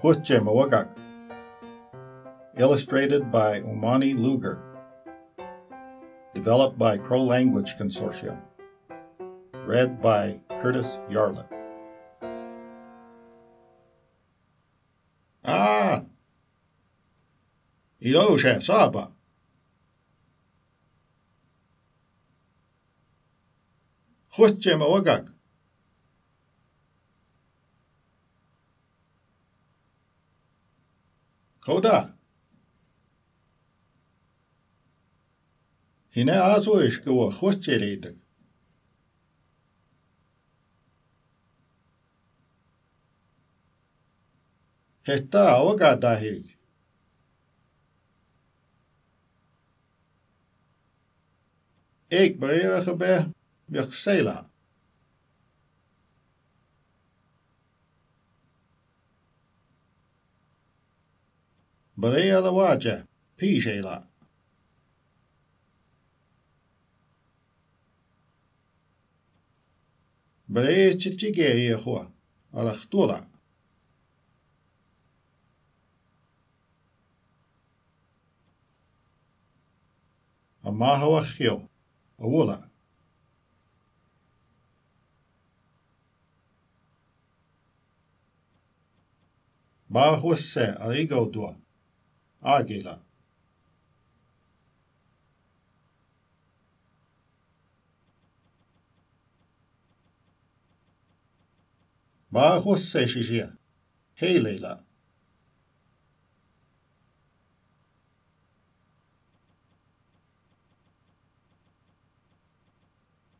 Khusche Mawagak. Illustrated by Omani Luger. Developed by Crow Language Consortium. Read by Curtis Yarlott. Ah! Ilosha Saba. Khusche Mawagak. آسوئک وہ خوش چہرے تکتا وہ کہتا ہے ایک بڑے رقبہ یقینا بريا رواجع في شيلا بريا يا خوا على خطورة. أما هو خيو أولا. باهو السي أريقو دوا Agela. Bajo Seshishia. Hey Leyla.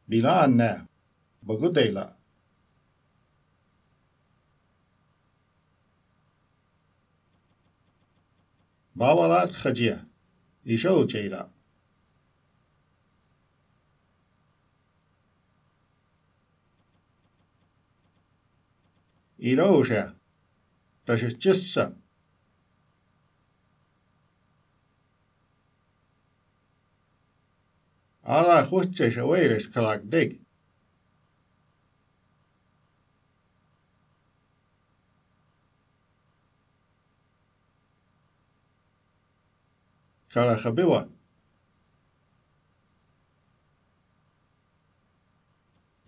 Bila anne. Bagudeyla. მავალარ ხაჯია იშო უჩეილა იროუშა დაშესჭესა ალა ხოსჭეშა ვერეს ქალაკ დეგი dig. Karachabiwa.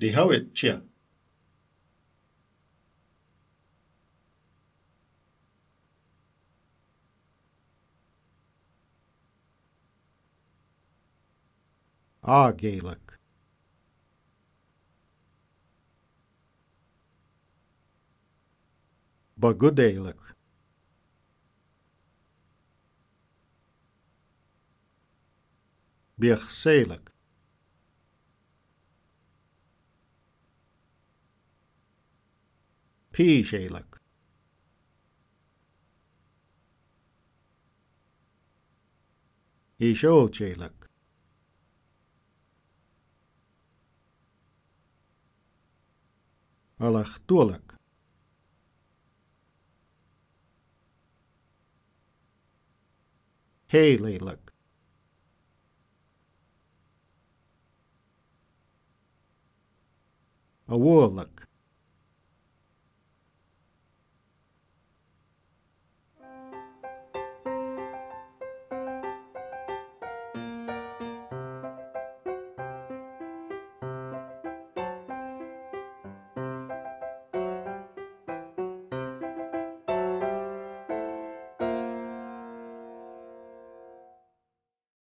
Die houwit Ah, Gaelic. Bagudalic. Beagselik. Písélik. Isócsélik. Alachtulak. Hélélik. A bhórlach